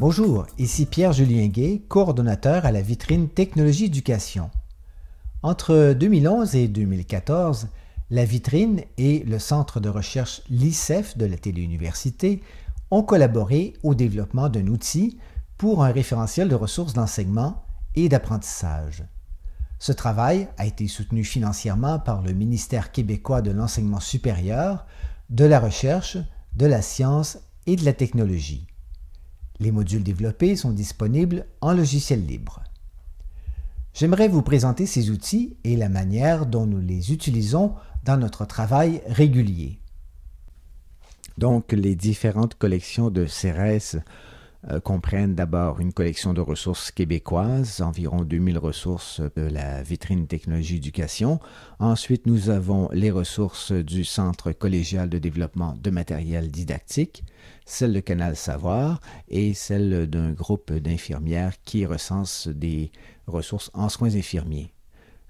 Bonjour, ici Pierre-Julien Gay, coordonnateur à la vitrine Technologie Éducation. Entre 2011 et 2014, la vitrine et le centre de recherche LICEF de la Téléuniversité ont collaboré au développement d'un outil pour un référentiel de ressources d'enseignement et d'apprentissage. Ce travail a été soutenu financièrement par le ministère québécois de l'enseignement supérieur, de la recherche, de la science et de la technologie. Les modules développés sont disponibles en logiciel libre. J'aimerais vous présenter ces outils et la manière dont nous les utilisons dans notre travail régulier. Donc, les différentes collections de CRS comprennent d'abord une collection de ressources québécoises, environ 2000 ressources de la vitrine technologie éducation. Ensuite, nous avons les ressources du Centre collégial de développement de matériel didactique, celle de Canal Savoir et celle d'un groupe d'infirmières qui recense des ressources en soins infirmiers.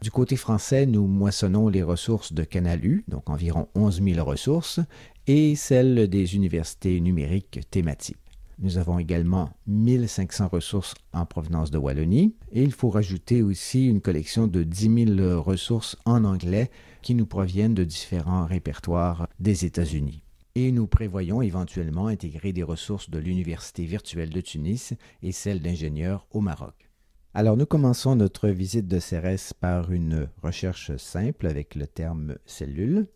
Du côté français, nous moissonnons les ressources de Canal U, donc environ 11 000 ressources, et celles des universités numériques thématiques. Nous avons également 1500 ressources en provenance de Wallonie et il faut rajouter aussi une collection de 10 000 ressources en anglais qui nous proviennent de différents répertoires des États-Unis. Et nous prévoyons éventuellement intégrer des ressources de l'Université virtuelle de Tunis et celles d'ingénieurs au Maroc. Alors nous commençons notre visite de CRS par une recherche simple avec le terme cellule.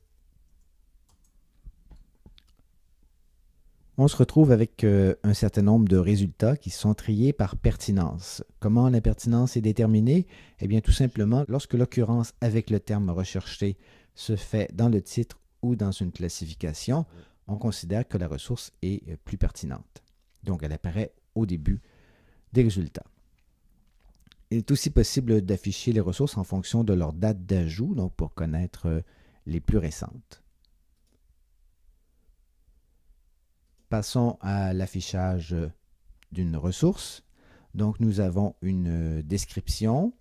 On se retrouve avec euh, un certain nombre de résultats qui sont triés par pertinence. Comment la pertinence est déterminée? Eh bien, tout simplement, lorsque l'occurrence avec le terme recherché se fait dans le titre ou dans une classification, on considère que la ressource est euh, plus pertinente. Donc, elle apparaît au début des résultats. Il est aussi possible d'afficher les ressources en fonction de leur date d'ajout, donc pour connaître euh, les plus récentes. Passons à l'affichage d'une ressource. Donc, nous avons une description.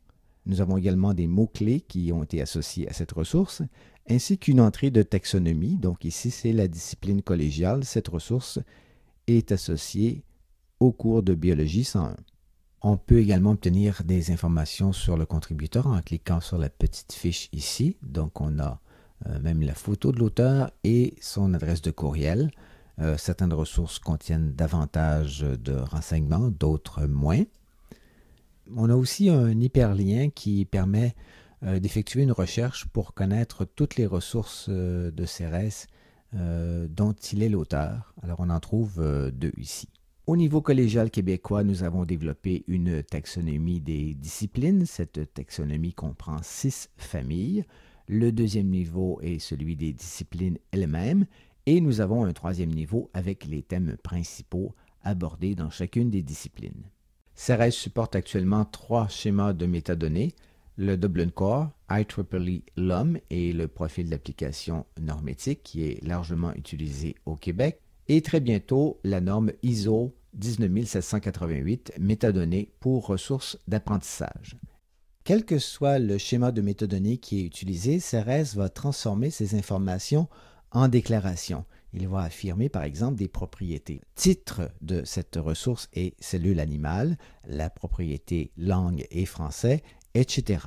Nous avons également des mots-clés qui ont été associés à cette ressource, ainsi qu'une entrée de taxonomie. Donc, ici, c'est la discipline collégiale. Cette ressource est associée au cours de biologie 101. On peut également obtenir des informations sur le contributeur en cliquant sur la petite fiche ici. Donc, on a euh, même la photo de l'auteur et son adresse de courriel. Euh, certaines ressources contiennent davantage de renseignements, d'autres moins. On a aussi un hyperlien qui permet euh, d'effectuer une recherche pour connaître toutes les ressources euh, de CRS dont il est l'auteur. Alors on en trouve deux ici. Au niveau collégial québécois, nous avons développé une taxonomie des disciplines. Cette taxonomie comprend six familles. Le deuxième niveau est celui des disciplines elles-mêmes et nous avons un troisième niveau avec les thèmes principaux abordés dans chacune des disciplines. CERES supporte actuellement trois schémas de métadonnées, le Dublin Core, IEEE LUM et le profil d'application normétique qui est largement utilisé au Québec, et très bientôt la norme ISO 19788 métadonnées pour ressources d'apprentissage. Quel que soit le schéma de métadonnées qui est utilisé, CERES va transformer ces informations en déclaration. Il va affirmer par exemple des propriétés. Titre de cette ressource est cellule animale, la propriété langue et français, etc.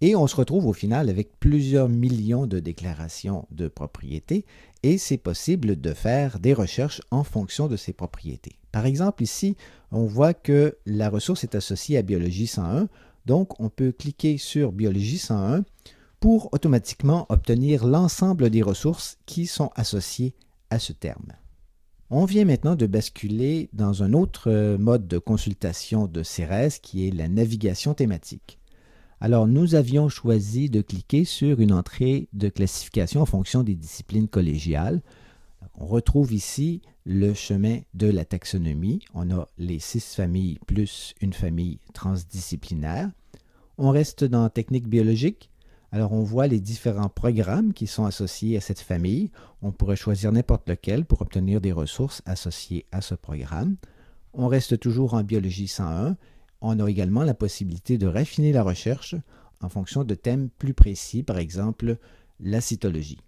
Et on se retrouve au final avec plusieurs millions de déclarations de propriétés et c'est possible de faire des recherches en fonction de ces propriétés. Par exemple, ici, on voit que la ressource est associée à Biologie 101, donc on peut cliquer sur Biologie 101 pour automatiquement obtenir l'ensemble des ressources qui sont associées à ce terme. On vient maintenant de basculer dans un autre euh, mode de consultation de CERES qui est la navigation thématique. Alors nous avions choisi de cliquer sur une entrée de classification en fonction des disciplines collégiales. On retrouve ici le chemin de la taxonomie. On a les six familles plus une famille transdisciplinaire. On reste dans technique biologique. Alors, on voit les différents programmes qui sont associés à cette famille. On pourrait choisir n'importe lequel pour obtenir des ressources associées à ce programme. On reste toujours en biologie 101. On a également la possibilité de raffiner la recherche en fonction de thèmes plus précis, par exemple la cytologie.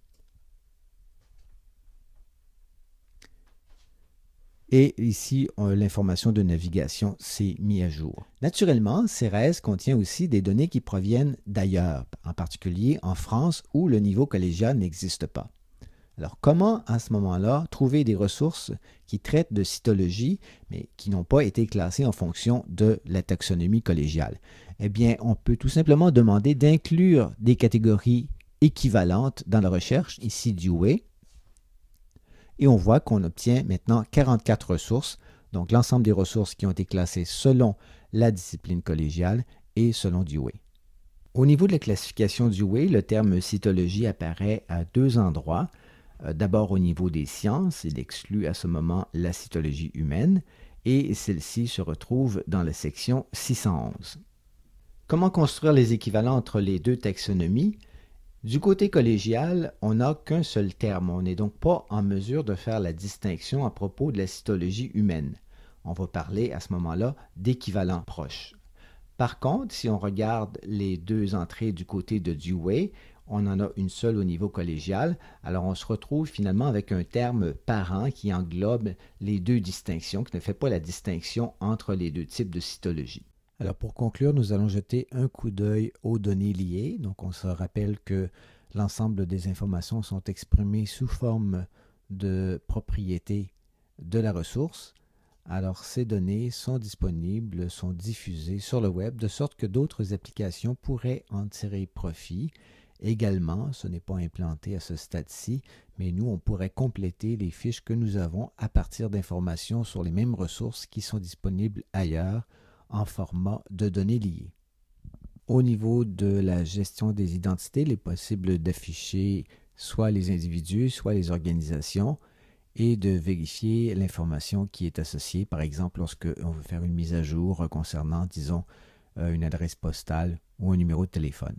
Et ici, l'information de navigation s'est mise à jour. Naturellement, CERES contient aussi des données qui proviennent d'ailleurs, en particulier en France où le niveau collégial n'existe pas. Alors, comment à ce moment-là trouver des ressources qui traitent de cytologie, mais qui n'ont pas été classées en fonction de la taxonomie collégiale? Eh bien, on peut tout simplement demander d'inclure des catégories équivalentes dans la recherche, ici du way, et on voit qu'on obtient maintenant 44 ressources, donc l'ensemble des ressources qui ont été classées selon la discipline collégiale et selon Dewey. Au niveau de la classification Dewey, le terme cytologie apparaît à deux endroits. Euh, d'abord au niveau des sciences, il exclut à ce moment la cytologie humaine et celle-ci se retrouve dans la section 611. Comment construire les équivalents entre les deux taxonomies? Du côté collégial, on n'a qu'un seul terme. On n'est donc pas en mesure de faire la distinction à propos de la cytologie humaine. On va parler à ce moment-là d'équivalents proches. Par contre, si on regarde les deux entrées du côté de Dewey, on en a une seule au niveau collégial. Alors on se retrouve finalement avec un terme parent qui englobe les deux distinctions, qui ne fait pas la distinction entre les deux types de cytologie. Alors pour conclure, nous allons jeter un coup d'œil aux données liées. Donc on se rappelle que l'ensemble des informations sont exprimées sous forme de propriété de la ressource. Alors ces données sont disponibles, sont diffusées sur le web de sorte que d'autres applications pourraient en tirer profit. Également, ce n'est pas implanté à ce stade-ci, mais nous, on pourrait compléter les fiches que nous avons à partir d'informations sur les mêmes ressources qui sont disponibles ailleurs en format de données liées. Au niveau de la gestion des identités, il est possible d'afficher soit les individus, soit les organisations et de vérifier l'information qui est associée, par exemple lorsque on veut faire une mise à jour concernant, disons, euh, une adresse postale ou un numéro de téléphone.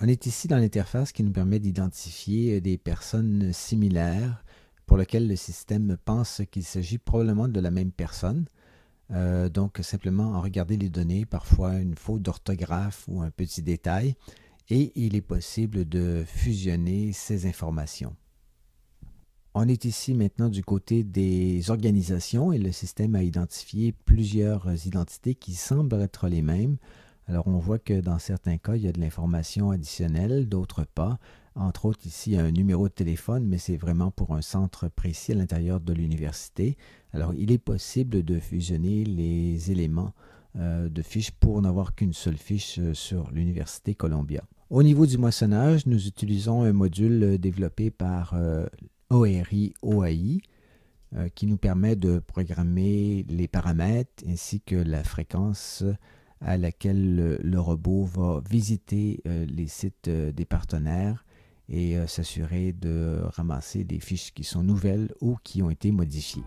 On est ici dans l'interface qui nous permet d'identifier des personnes similaires pour lesquelles le système pense qu'il s'agit probablement de la même personne. Euh, donc, simplement en regarder les données, parfois une faute d'orthographe ou un petit détail, et il est possible de fusionner ces informations. On est ici maintenant du côté des organisations et le système a identifié plusieurs identités qui semblent être les mêmes. Alors on voit que dans certains cas, il y a de l'information additionnelle, d'autres pas. Entre autres, ici, un numéro de téléphone, mais c'est vraiment pour un centre précis à l'intérieur de l'université. Alors, il est possible de fusionner les éléments euh, de fiches pour n'avoir qu'une seule fiche euh, sur l'Université Columbia. Au niveau du moissonnage, nous utilisons un module euh, développé par ORI OAI qui nous permet de programmer les paramètres ainsi que la fréquence à laquelle le robot va visiter les sites des partenaires et s'assurer de ramasser des fiches qui sont nouvelles ou qui ont été modifiées.